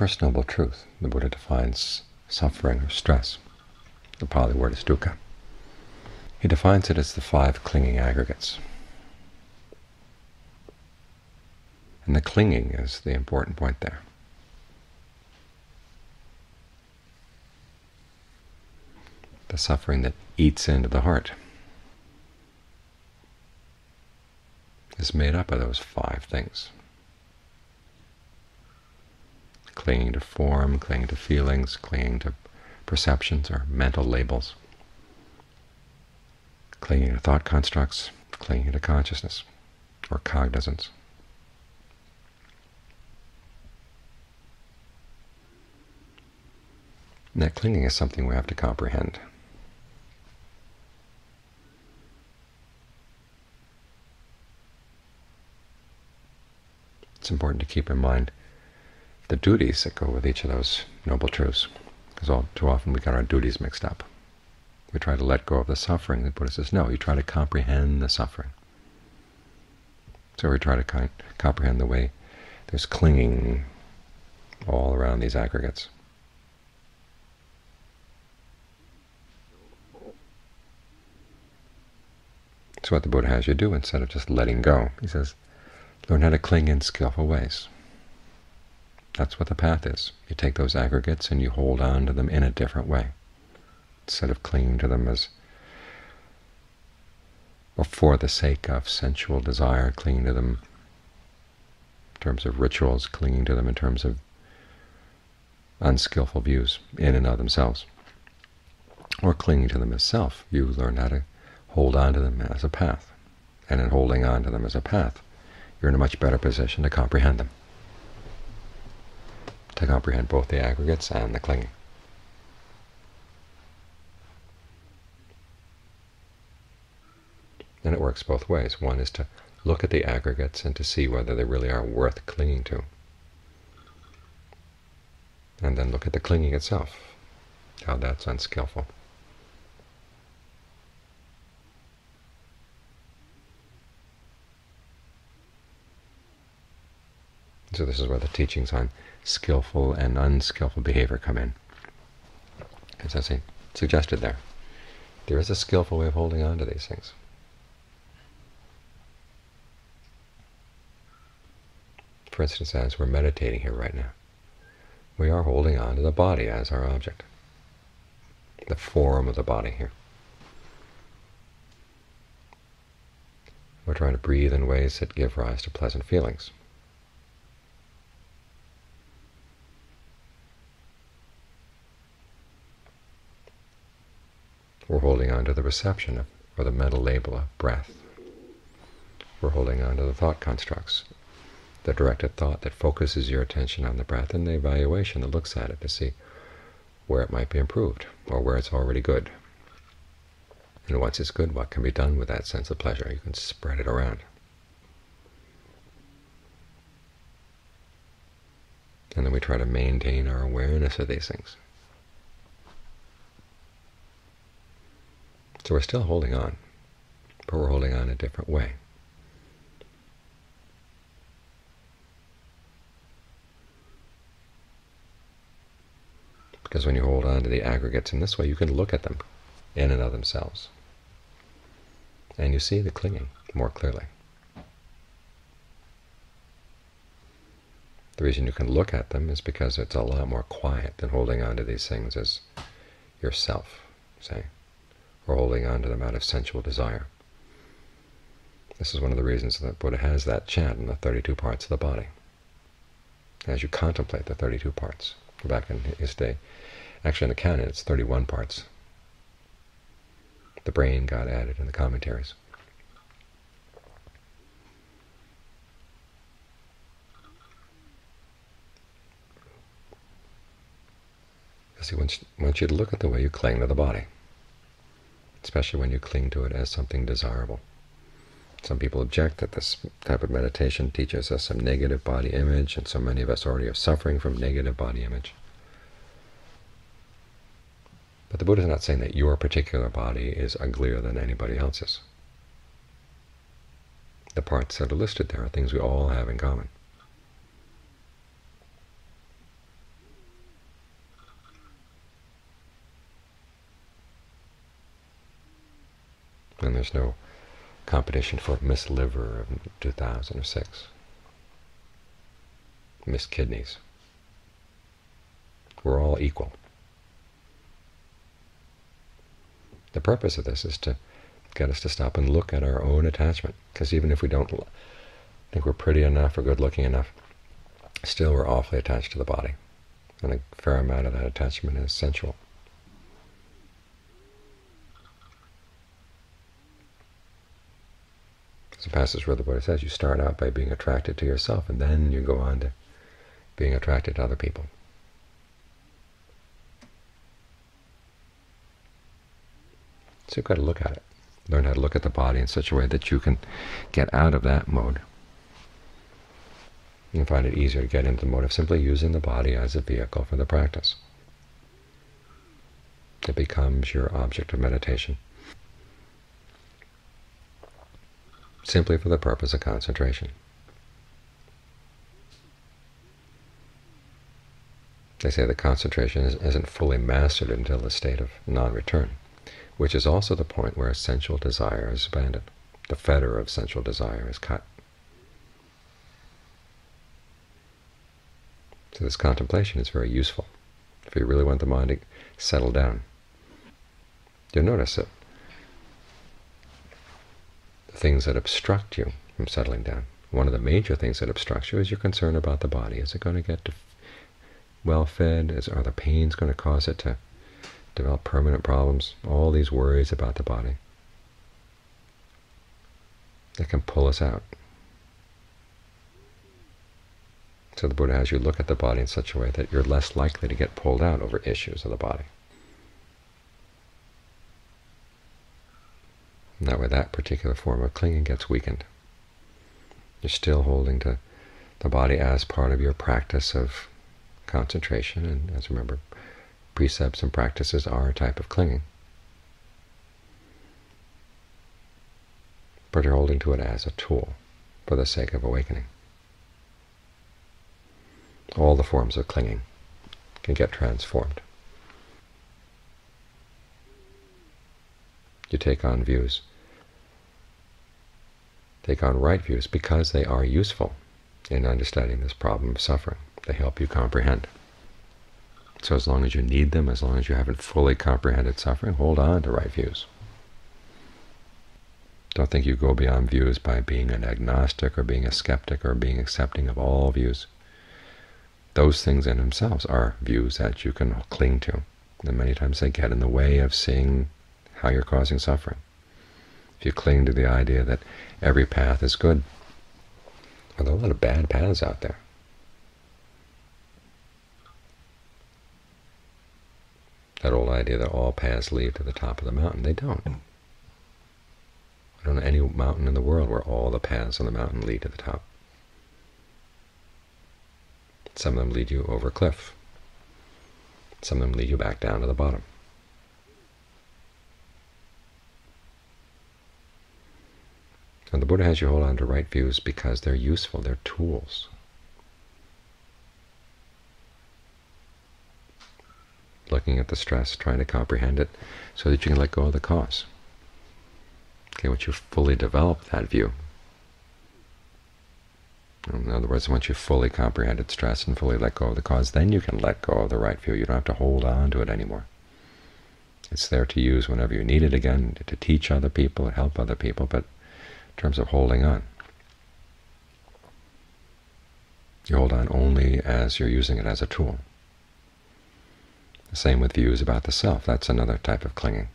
first noble truth. The Buddha defines suffering or stress. The Pali word is dukkha. He defines it as the five clinging aggregates. And the clinging is the important point there. The suffering that eats into the heart is made up of those five things. Clinging to form, clinging to feelings, clinging to perceptions or mental labels, clinging to thought constructs, clinging to consciousness or cognizance. And that clinging is something we have to comprehend. It's important to keep in mind the duties that go with each of those noble truths, because all too often we get our duties mixed up. We try to let go of the suffering. The Buddha says, no, you try to comprehend the suffering. So we try to comprehend the way there's clinging all around these aggregates. So what the Buddha has you do instead of just letting go, he says, learn how to cling in skillful ways. That's what the path is. You take those aggregates and you hold on to them in a different way, instead of clinging to them as or for the sake of sensual desire, clinging to them in terms of rituals, clinging to them in terms of unskillful views in and of themselves, or clinging to them as self. You learn how to hold on to them as a path. And in holding on to them as a path, you're in a much better position to comprehend them, to comprehend both the aggregates and the clinging. And it works both ways. One is to look at the aggregates and to see whether they really are worth clinging to. And then look at the clinging itself, how that's unskillful. So this is where the teachings on skillful and unskillful behavior come in. As I say, suggested there, there is a skillful way of holding on to these things. For instance, as we're meditating here right now, we are holding on to the body as our object, the form of the body here. We're trying to breathe in ways that give rise to pleasant feelings. We're holding on to the perception of, or the mental label of breath. We're holding on to the thought constructs, the directed thought that focuses your attention on the breath, and the evaluation that looks at it to see where it might be improved or where it's already good. And once it's good, what can be done with that sense of pleasure? You can spread it around. And then we try to maintain our awareness of these things. So we're still holding on, but we're holding on a different way. Because when you hold on to the aggregates in this way, you can look at them in and of themselves. And you see the clinging more clearly. The reason you can look at them is because it's a lot more quiet than holding on to these things as yourself, say or holding on to them out of sensual desire. This is one of the reasons that Buddha has that chant in the 32 parts of the body. As you contemplate the 32 parts, back in his day, actually in the canon it's 31 parts. The brain got added in the commentaries. See, he wants you look at the way you cling to the body especially when you cling to it as something desirable. Some people object that this type of meditation teaches us some negative body image, and so many of us already are suffering from negative body image. But the Buddha is not saying that your particular body is uglier than anybody else's. The parts that are listed there are things we all have in common. There's no competition for Miss Liver of 2006, Miss Kidneys. We're all equal. The purpose of this is to get us to stop and look at our own attachment, because even if we don't think we're pretty enough or good-looking enough, still we're awfully attached to the body, and a fair amount of that attachment is sensual. There's a passage where the Buddha says you start out by being attracted to yourself, and then you go on to being attracted to other people. So you've got to look at it. Learn how to look at the body in such a way that you can get out of that mode. Can find it easier to get into the mode of simply using the body as a vehicle for the practice. It becomes your object of meditation, simply for the purpose of concentration. They say that concentration isn't fully mastered until the state of non-return which is also the point where sensual desire is abandoned. The fetter of sensual desire is cut. So this contemplation is very useful if you really want the mind to settle down. You'll notice that things that obstruct you from settling down, one of the major things that obstructs you is your concern about the body. Is it going to get well fed? Is, are the pains going to cause it to develop permanent problems, all these worries about the body that can pull us out. So the Buddha has you look at the body in such a way that you're less likely to get pulled out over issues of the body. That way that particular form of clinging gets weakened. You're still holding to the body as part of your practice of concentration, and as remember, precepts and practices are a type of clinging. But you're holding to it as a tool for the sake of awakening. All the forms of clinging can get transformed. You take on views, take on right views because they are useful in understanding this problem of suffering. They help you comprehend. So as long as you need them, as long as you haven't fully comprehended suffering, hold on to right views. Don't think you go beyond views by being an agnostic or being a skeptic or being accepting of all views. Those things in themselves are views that you can cling to, and many times they get in the way of seeing how you're causing suffering. If you cling to the idea that every path is good, well, there are a lot of bad paths out there. that old idea that all paths lead to the top of the mountain. They don't. I don't know any mountain in the world where all the paths on the mountain lead to the top. Some of them lead you over a cliff. Some of them lead you back down to the bottom. And the Buddha has you hold on to right views because they're useful, they're tools. looking at the stress, trying to comprehend it so that you can let go of the cause. Okay, once you fully develop that view, in other words, once you've fully comprehended stress and fully let go of the cause, then you can let go of the right view. You don't have to hold on to it anymore. It's there to use whenever you need it again, to teach other people, help other people, but in terms of holding on, you hold on only as you're using it as a tool. The same with views about the self. That's another type of clinging.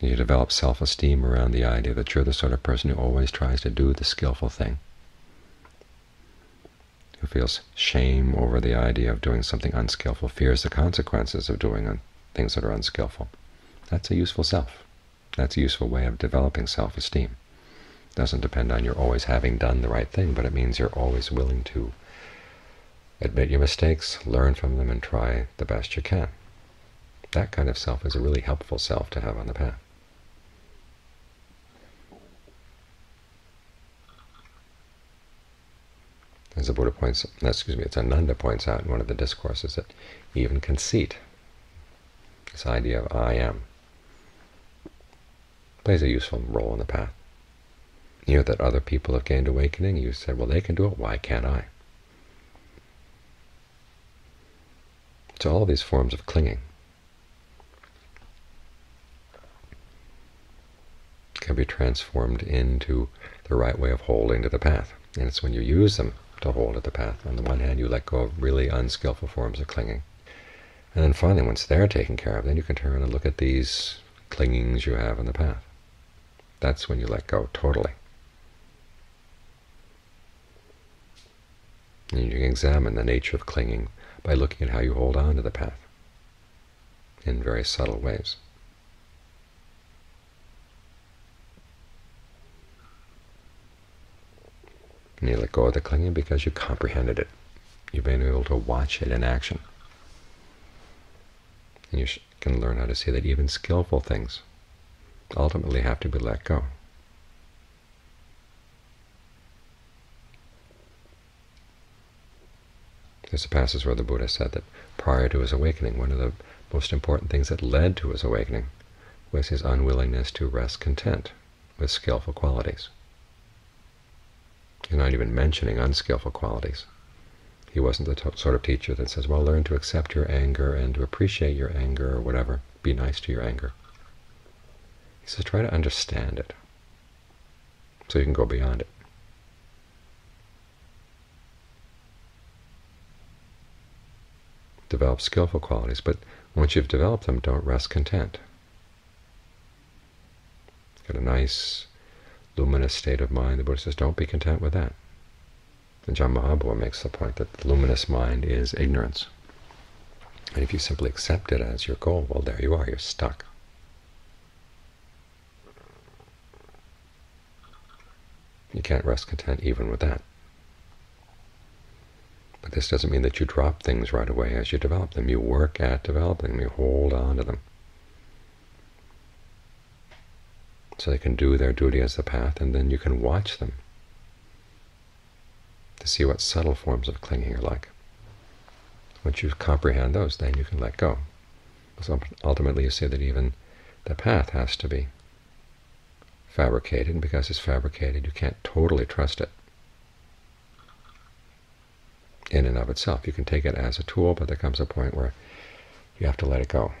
You develop self-esteem around the idea that you're the sort of person who always tries to do the skillful thing, who feels shame over the idea of doing something unskillful, fears the consequences of doing things that are unskillful. That's a useful self. That's a useful way of developing self-esteem doesn't depend on your always having done the right thing, but it means you're always willing to admit your mistakes, learn from them, and try the best you can. That kind of self is a really helpful self to have on the path. As the Buddha points, excuse me, it's Ananda points out in one of the discourses that even conceit This idea of I am plays a useful role in the path. You know that other people have gained awakening. You said, well, they can do it. Why can't I? So all these forms of clinging can be transformed into the right way of holding to the path. And it's when you use them to hold to the path. On the one hand, you let go of really unskillful forms of clinging. And then finally, once they're taken care of, then you can turn and look at these clingings you have in the path. That's when you let go totally. And you can examine the nature of clinging by looking at how you hold on to the path in very subtle ways. And you let go of the clinging because you comprehended it. You've been able to watch it in action. And you can learn how to see that even skillful things ultimately have to be let go. There's a passage where the Buddha said that prior to his awakening, one of the most important things that led to his awakening was his unwillingness to rest content with skillful qualities. He's not even mentioning unskillful qualities. He wasn't the sort of teacher that says, well, learn to accept your anger and to appreciate your anger or whatever. Be nice to your anger. He says, try to understand it so you can go beyond it. Develop skillful qualities, but once you've developed them, don't rest content. Get a nice, luminous state of mind. The Buddha says, don't be content with that. And Ajaan Mahabua makes the point that the luminous mind is ignorance. And if you simply accept it as your goal, well, there you are, you're stuck. Can't rest content even with that. But this doesn't mean that you drop things right away as you develop them. You work at developing them. You hold on to them. So they can do their duty as the path, and then you can watch them to see what subtle forms of clinging are like. Once you comprehend those, then you can let go. So ultimately you see that even the path has to be fabricated, and because it's fabricated, you can't totally trust it in and of itself. You can take it as a tool, but there comes a point where you have to let it go.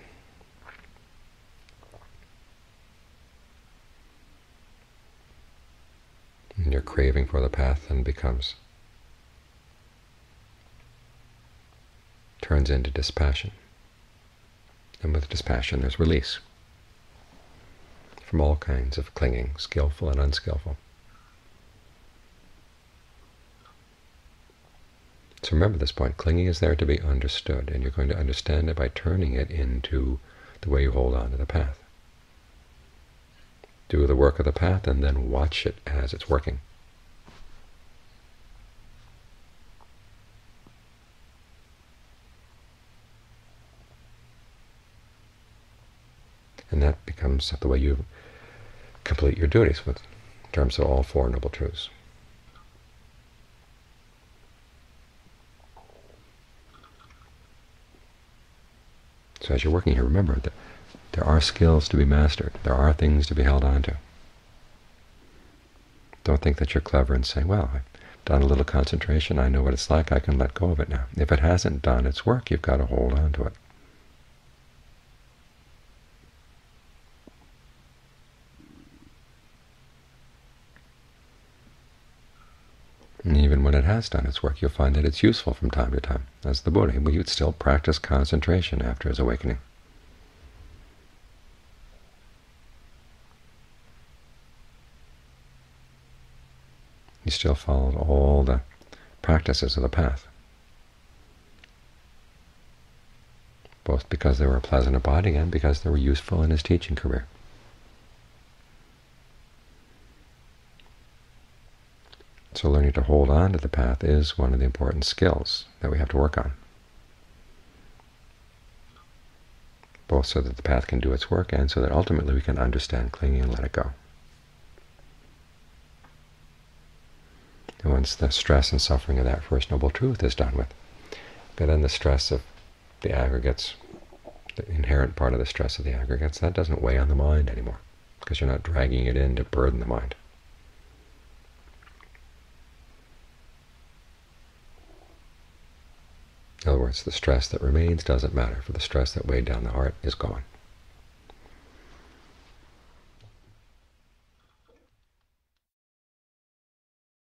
And your craving for the path then becomes, turns into dispassion. And with dispassion there's release from all kinds of clinging, skillful and unskillful. So remember this point, clinging is there to be understood, and you're going to understand it by turning it into the way you hold on to the path. Do the work of the path and then watch it as it's working. And that becomes the way you complete your duties with in terms of all Four Noble Truths. So as you're working here, remember that there are skills to be mastered. There are things to be held on to. Don't think that you're clever and say, well, I've done a little concentration, I know what it's like, I can let go of it now. If it hasn't done its work, you've got to hold on to it. And when it has done its work, you'll find that it's useful from time to time. As the Buddha, he would still practice concentration after his awakening. He still followed all the practices of the path, both because they were a pleasant abiding and because they were useful in his teaching career. So learning to hold on to the path is one of the important skills that we have to work on, both so that the path can do its work and so that ultimately we can understand clinging and let it go. And once the stress and suffering of that First Noble Truth is done with, but then the stress of the aggregates the inherent part of the stress of the aggregates, that doesn't weigh on the mind anymore, because you're not dragging it in to burden the mind. In other words, the stress that remains doesn't matter, for the stress that weighed down the heart is gone.